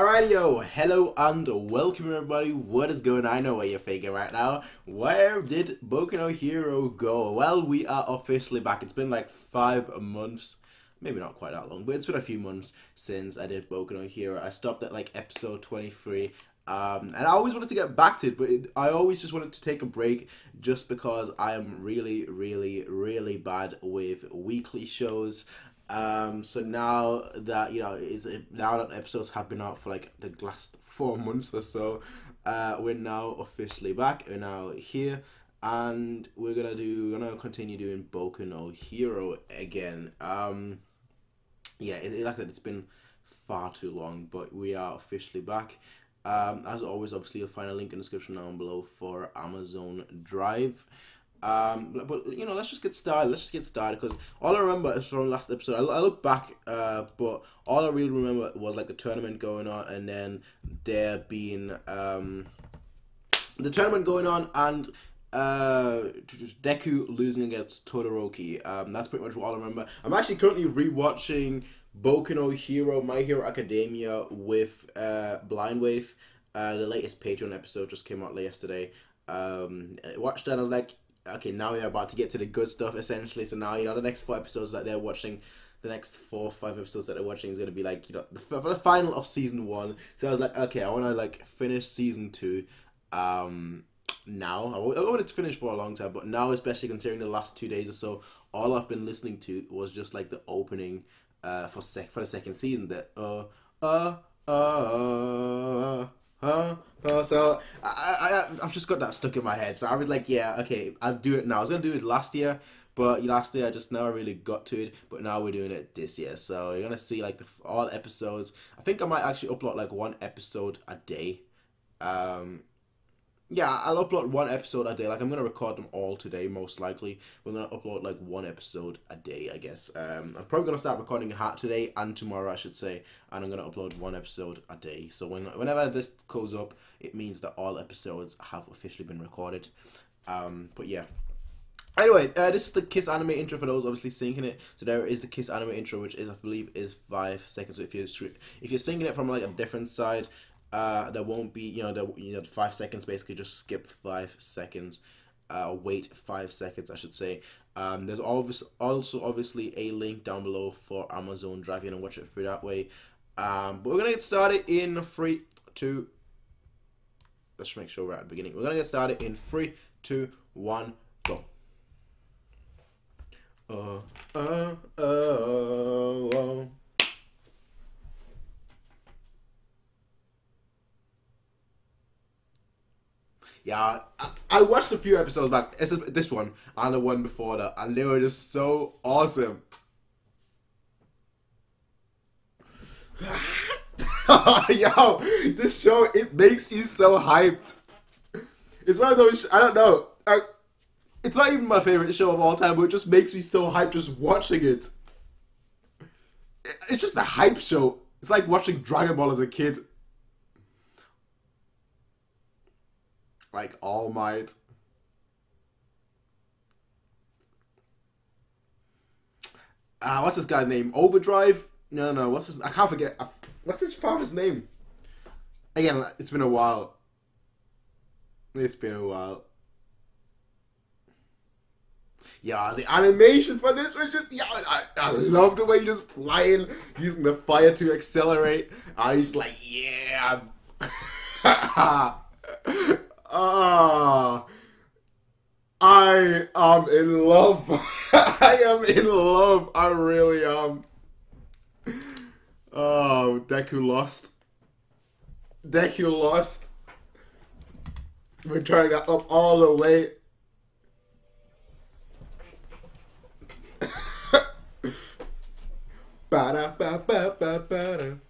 Alrighty, yo, hello and welcome everybody. What is going on? I know what you're thinking right now. Where did Boku no Hero go? Well, we are officially back. It's been like five months, maybe not quite that long, but it's been a few months since I did Boku no Hero. I stopped at like episode 23 um, and I always wanted to get back to it, but it, I always just wanted to take a break just because I am really, really, really bad with weekly shows. Um, so now that you know, is now that episodes have been out for like the last four months or so, uh, we're now officially back. We're now here, and we're gonna do, we're gonna continue doing Boku no Hero again. Um, yeah, it, it, like it's been far too long, but we are officially back. Um, as always, obviously, you'll find a link in the description down below for Amazon Drive. Um, but you know, let's just get started. Let's just get started because all I remember is from last episode. I, I look back, uh, but all I really remember was like the tournament going on, and then there being um, the tournament going on, and uh, Deku losing against Todoroki. Um, that's pretty much all I remember. I'm actually currently rewatching Boku no Hero, My Hero Academia with uh, Blind Wave. Uh, the latest Patreon episode just came out yesterday. Um, I watched that and I was like, okay, now we're about to get to the good stuff essentially. So now, you know, the next four episodes that they're watching, the next four or five episodes that they're watching is going to be like, you know, the, the final of season one. So I was like, okay, I want to like finish season two. Um, now I wanted to finish for a long time, but now, especially considering the last two days or so, all I've been listening to was just like the opening uh, for sec for the second season. That uh uh uh. uh, uh, so I, I I've just got that stuck in my head. So I was like, yeah, okay, I'll do it now. I was gonna do it last year, but last year I just never really got to it. But now we're doing it this year, so you're gonna see like the all episodes. I think I might actually upload like one episode a day. Um, yeah, I'll upload one episode a day. Like I'm gonna record them all today, most likely. We're gonna upload like one episode a day, I guess. Um, I'm probably gonna start recording a hat today and tomorrow, I should say, and I'm gonna upload one episode a day. So when whenever this goes up, it means that all episodes have officially been recorded. Um, but yeah. Anyway, uh, this is the Kiss anime intro for those obviously syncing it. So there is the Kiss anime intro, which is I believe is five seconds. So if you're if you're syncing it from like a different side, uh, there won't be you know the you know five seconds basically just skip five seconds uh, wait five seconds I should say um, there's always also obviously a link down below for Amazon Drive you can watch it through that way um, but we're gonna get started in three two let's make sure we're at the beginning we're gonna get started in three two one go uh, uh, uh, uh. Yeah, I, I, watched a few episodes back. This one and the one before that, and they were just so awesome. Yo, this show it makes you so hyped. It's one of those I don't know. I, it's not even my favorite show of all time, but it just makes me so hyped just watching it. It's just a hype show. It's like watching Dragon Ball as a kid. Like All Might. Uh, what's this guy's name? Overdrive? No, no, no. What's his? I can't forget. What's his father's name? Again, it's been a while. It's been a while. Yeah, the animation for this was just yeah. I, I love the way he's just flying, using the fire to accelerate. I was like, yeah. Ah, I am in love. I am in love. I really am. Oh, Deku lost. Deku lost. We're turning that up all the way. ba da ba ba ba ba da.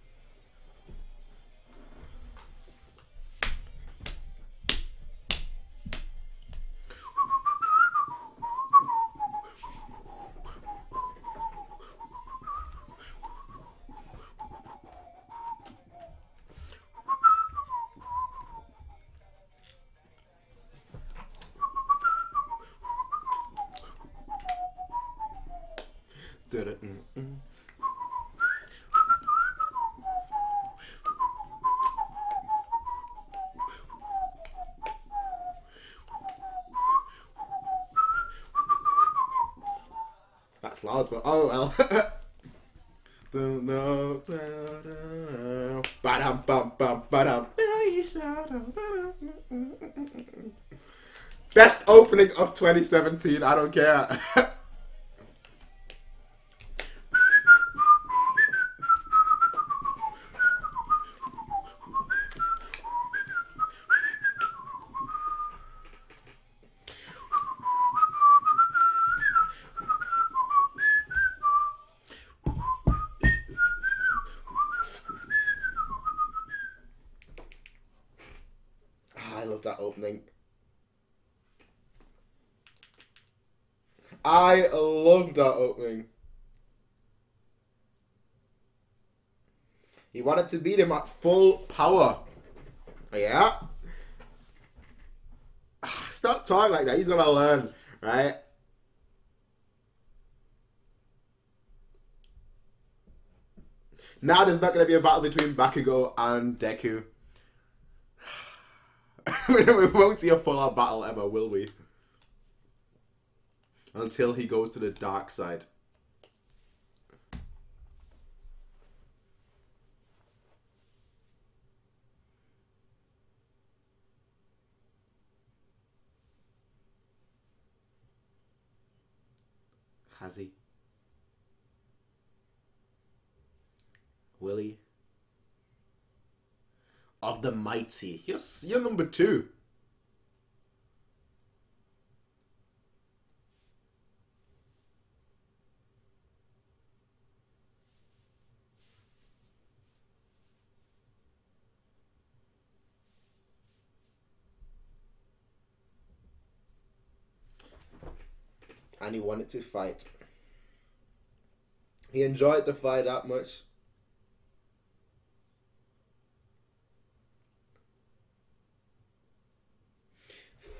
That's loud, but oh well. Don't know. Best opening of 2017. I don't care. I love that opening. I love that opening. He wanted to beat him at full power. Yeah. Ah, stop talking like that. He's gonna learn, right? Now there's not gonna be a battle between Bakugo and Deku. we won't see a full-on battle ever, will we? Until he goes to the dark side. Has he? Will he? Of the mighty. You're, you're number two. And he wanted to fight. He enjoyed the fight that much.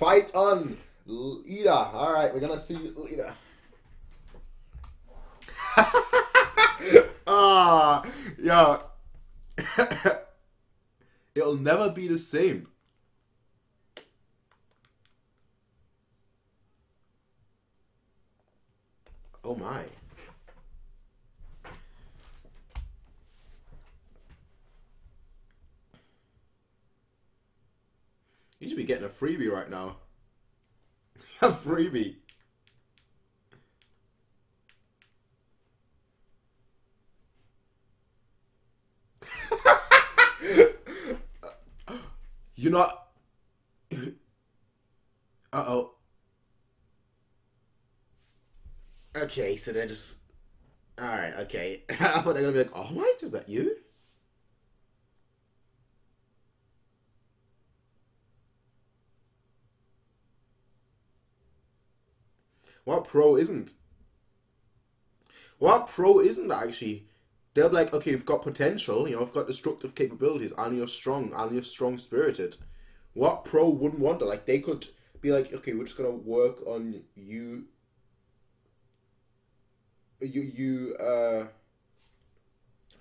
Fight on, Iida. All right, we're gonna see Iida. Ah, yo. It'll never be the same. Oh my. You should be getting a freebie right now. a freebie. You're not. Uh oh. Okay, so they're just. Alright, okay. I thought they're gonna be like, oh, Might, is that you? What pro isn't? What pro isn't actually? They'll be like, okay, you've got potential, you know, I've got destructive capabilities, and you're strong, and you're strong spirited. What pro wouldn't want that? Like, they could be like, okay, we're just gonna work on you. You, you, uh,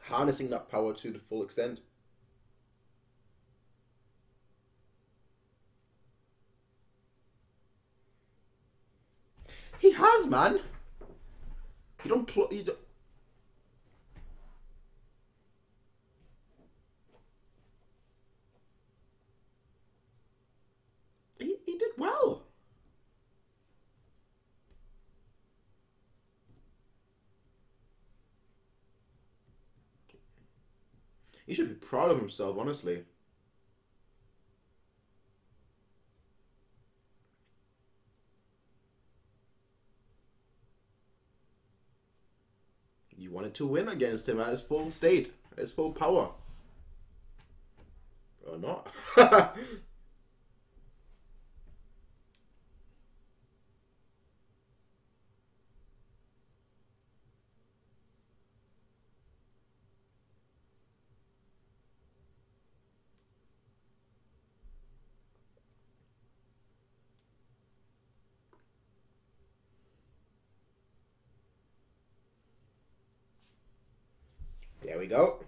harnessing that power to the full extent. He has, man. You don't pl- you don't... He, he did well. He should be proud of himself, honestly. You to win against him at his full state, at his full power. Or not. There we go.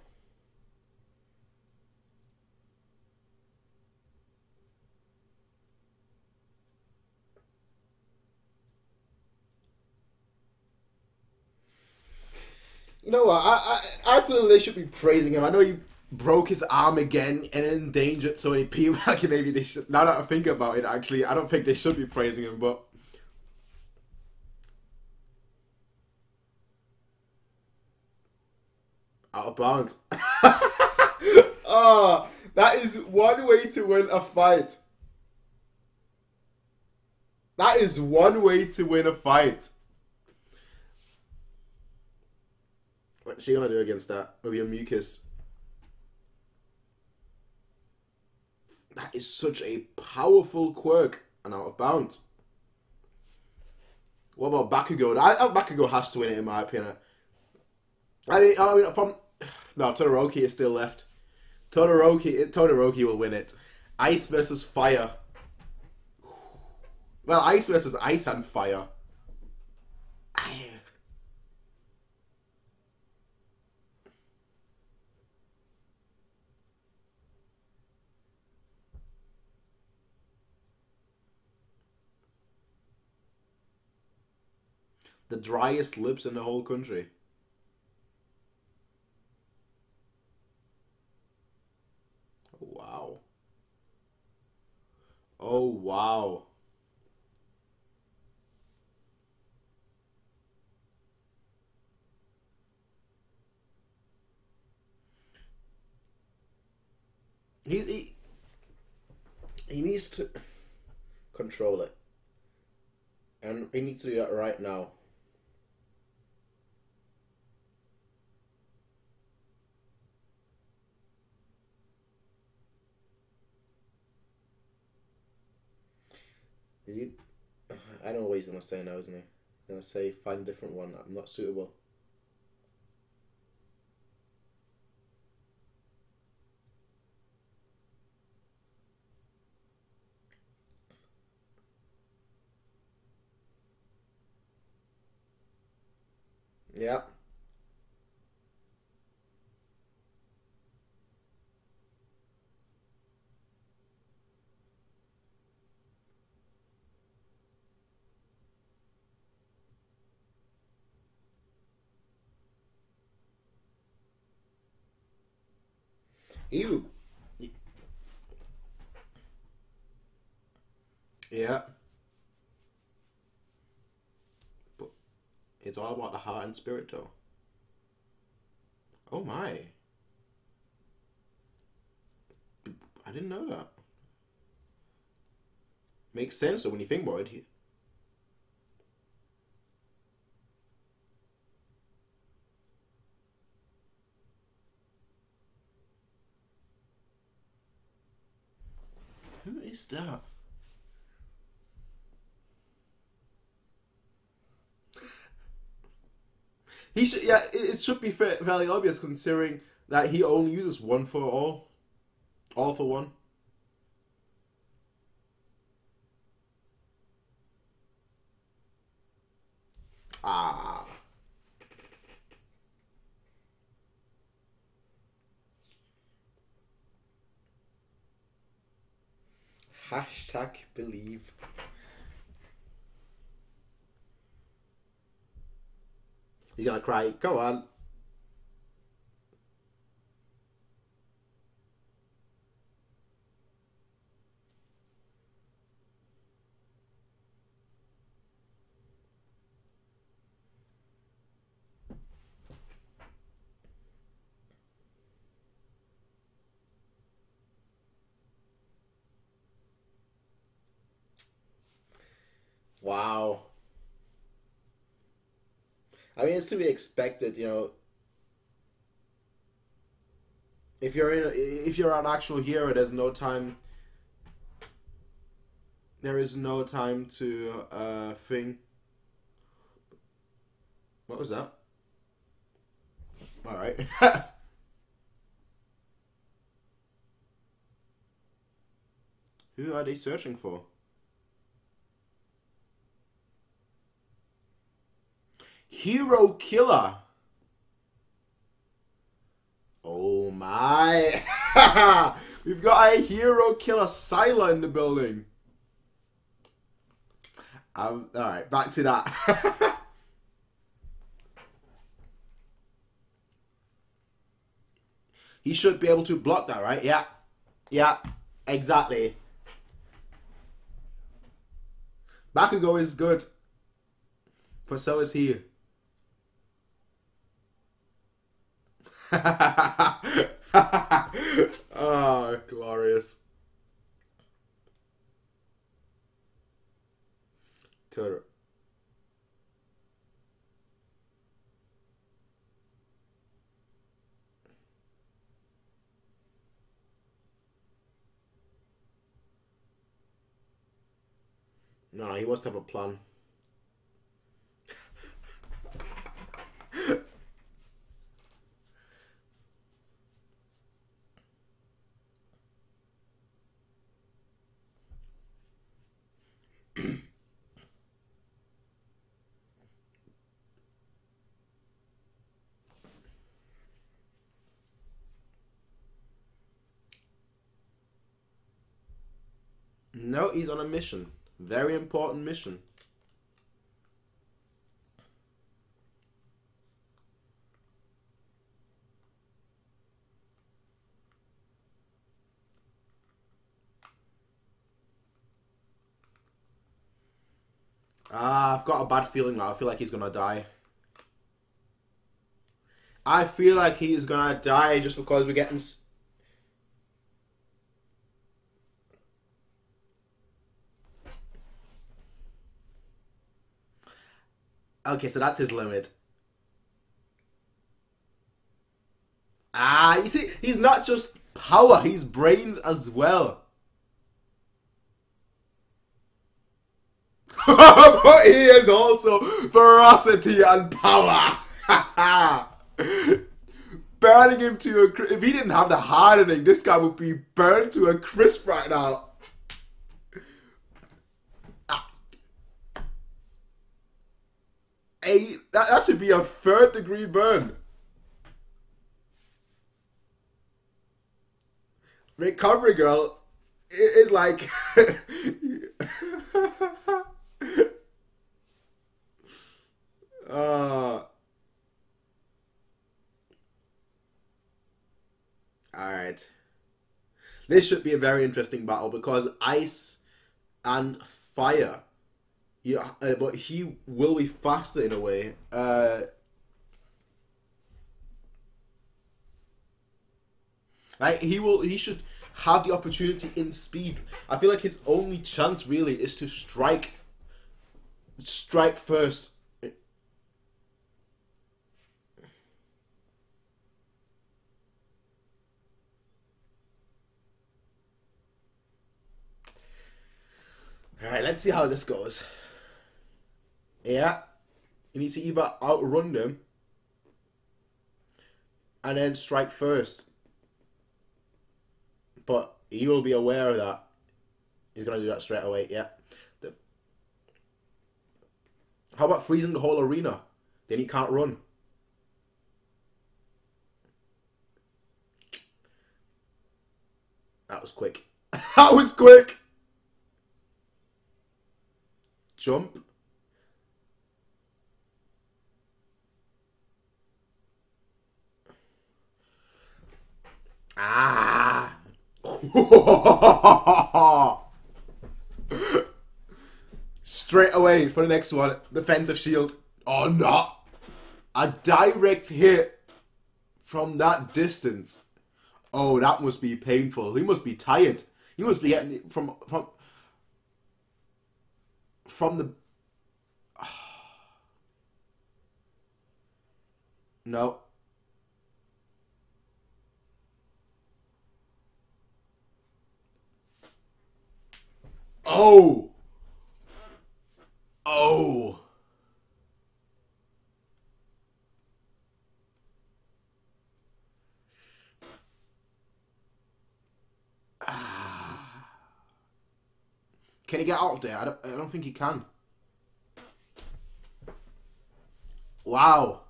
You know what? I, I I feel they should be praising him. I know he broke his arm again and endangered so many people. Maybe they should. Now that I think about it, actually, I don't think they should be praising him, but. Out of bounds. oh, that is one way to win a fight. That is one way to win a fight. What's she gonna do against that? With your mucus. That is such a powerful quirk and out of bounds. What about Bakugo? I, I, Bakugo has to win it in my opinion. I mean, I mean from no Todoroki is still left. Todoroki Todoroki will win it. Ice versus fire. Well, ice versus ice and fire. the driest lips in the whole country. Oh, wow. Oh, wow. He, he, he needs to control it. And he needs to do that right now. You, I know what he's gonna say now, isn't he? He's gonna say find a different one. I'm not suitable. Yep. Ew. Yeah. But it's all about the heart and spirit, though. Oh my. I didn't know that. Makes sense, though, when you think about it. Who is that? He should, yeah, it, should be fairly obvious considering that he only uses one for all. All for one. Ah. Hashtag believe. He's gonna cry. Go on. Wow. I mean, it's to be expected, you know. If you're in, a, if you're an actual hero, there's no time. There is no time to uh thing. What was that? All right. Who are they searching for? Hero Killer. Oh my. We've got a Hero Killer Sylar in the building. Um, Alright, back to that. He should be able to block that, right? Yeah. Yeah. Exactly. Bakugo is good. But so is he. Oh, glorious. Totoro. No, he must have a plan. No, he's on a mission. Very important mission. Ah, I've got a bad feeling now. I feel like he's gonna die. I feel like he's gonna die just because we're getting Okay, so that's his limit. Ah, you see, he's not just power, he's brains as well. but he is also ferocity and power. Burning him to a crisp. if he didn't have the hardening, this guy would be burned to a crisp right now. A that, that should be a third degree burn. Recovery girl is like uh Alright. This should be a very interesting battle because ice and fire yeah, uh, but he will be faster in a way. Uh, like he will, he should have the opportunity in speed. I feel like his only chance really is to strike, strike first. All right, let's see how this goes. Yeah. You need to either outrun them and then strike first. But he will be aware of that. He's going to do that straight away. Yeah. The... How about freezing the whole arena? Then he can't run. That was quick. that was quick. Jump. Ah. Straight away for the next one. Defensive shield. Oh, no. A direct hit from that distance. Oh, that must be painful. He must be tired. He must be getting from from from the. No. Oh. Oh. Ah. Can he get out of there? I don't, I don't think he can. Wow.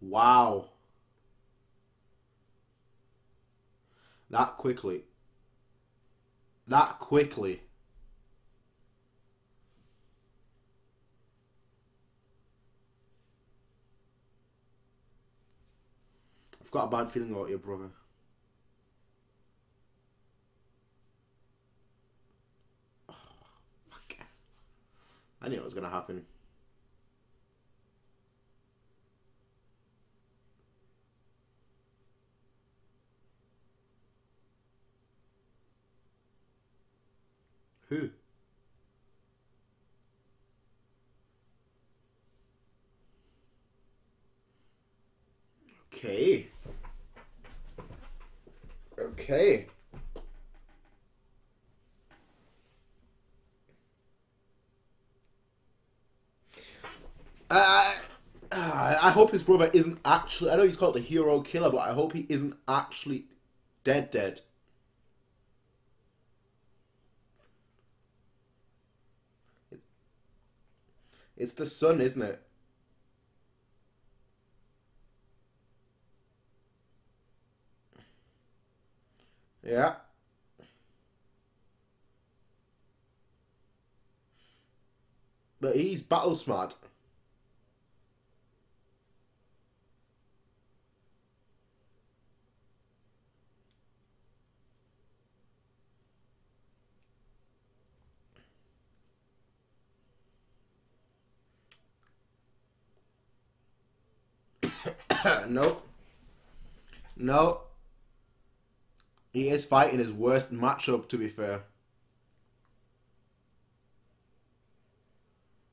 Wow. That quickly. That quickly. I've got a bad feeling about your brother. Oh, fuck. I knew it was gonna happen. Who? Okay. Okay. Uh, I hope his brother isn't actually. I know he's called the hero killer, but I hope he isn't actually dead. Dead. It's the sun, isn't it? Yeah. But he's battle smart. nope. No. He is fighting his worst matchup, to be fair.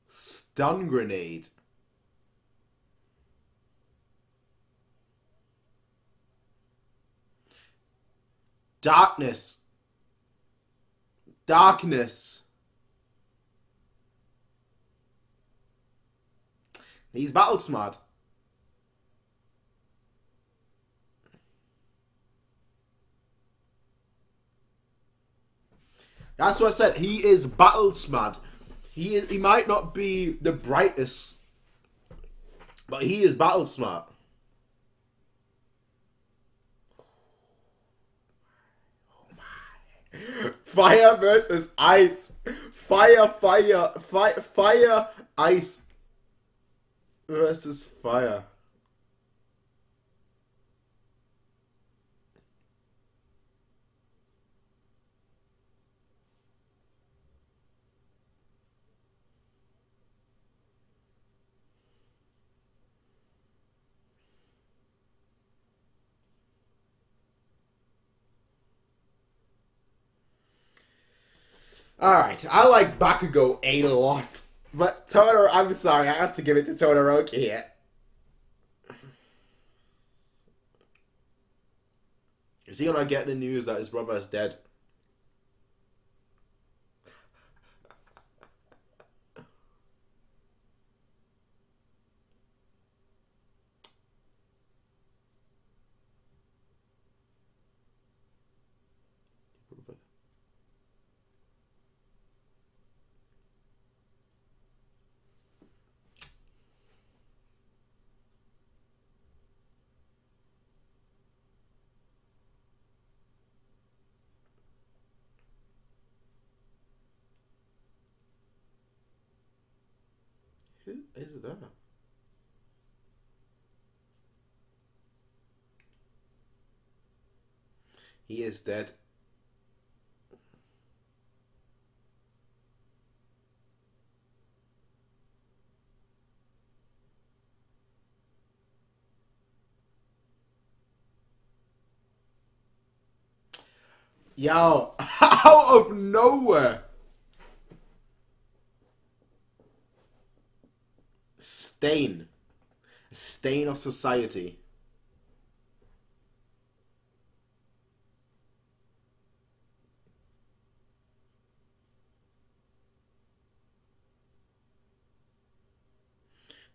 Stun grenade. Darkness. Darkness. He's battle smart. That's what I said. He is battle smart. He is, he might not be the brightest, but he is battle smart. Fire versus ice. Fire, fire, fire, fire, ice versus fire. Alright, I like Bakugo a lot. But Todoroki, I'm sorry, I have to give it to Todoroki here. Is he gonna get the news that his brother is dead? Who is that? He is dead. Yo, out of nowhere. Stain. A Stain of society.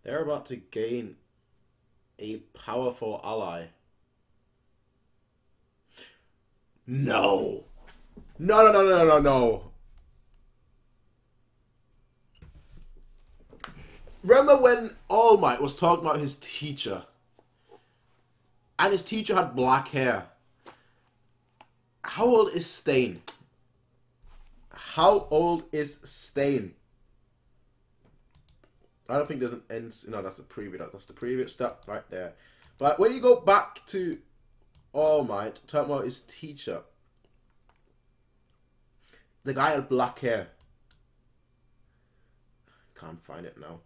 They're about to gain a powerful ally. No. No, no, no, no, no, no. Remember when All Might was talking about his teacher? And his teacher had black hair. How old is Stain? How old is Stain? I don't think there's an end. No, that's the preview. That's the preview stuff right there. But when you go back to All Might, talking about his teacher, the guy had black hair. Can't find it now.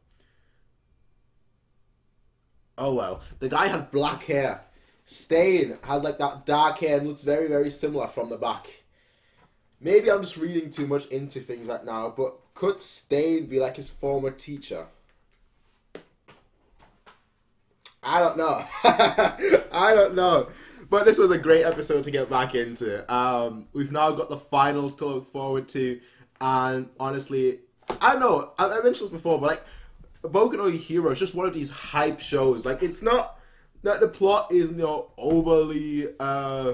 Oh well, the guy had black hair. Stain has like that dark hair and looks very, very similar from the back. Maybe I'm just reading too much into things right now, but could Stain be like his former teacher? I don't know. I don't know. But this was a great episode to get back into. Um, we've now got the finals to look forward to, and honestly, I don't know. I, I mentioned this before, but like, Boku no Hero is just one of these hype shows. Like, it's not that the plot is know overly. Uh,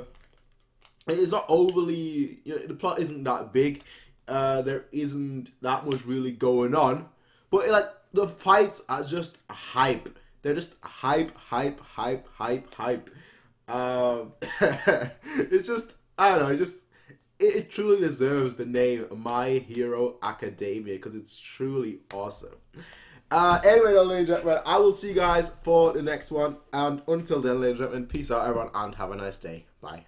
it's not overly. You know, the plot isn't that big. Uh, there isn't that much really going on, but like the fights are just hype. They're just hype, hype, hype, hype, hype. Um, it's just I don't know. It just it, it truly deserves the name My Hero Academia because it's truly awesome. Uh, anyway, ladies and gentlemen, I will see you guys for the next one. And until then, ladies and gentlemen, peace out, everyone, and have a nice day. Bye.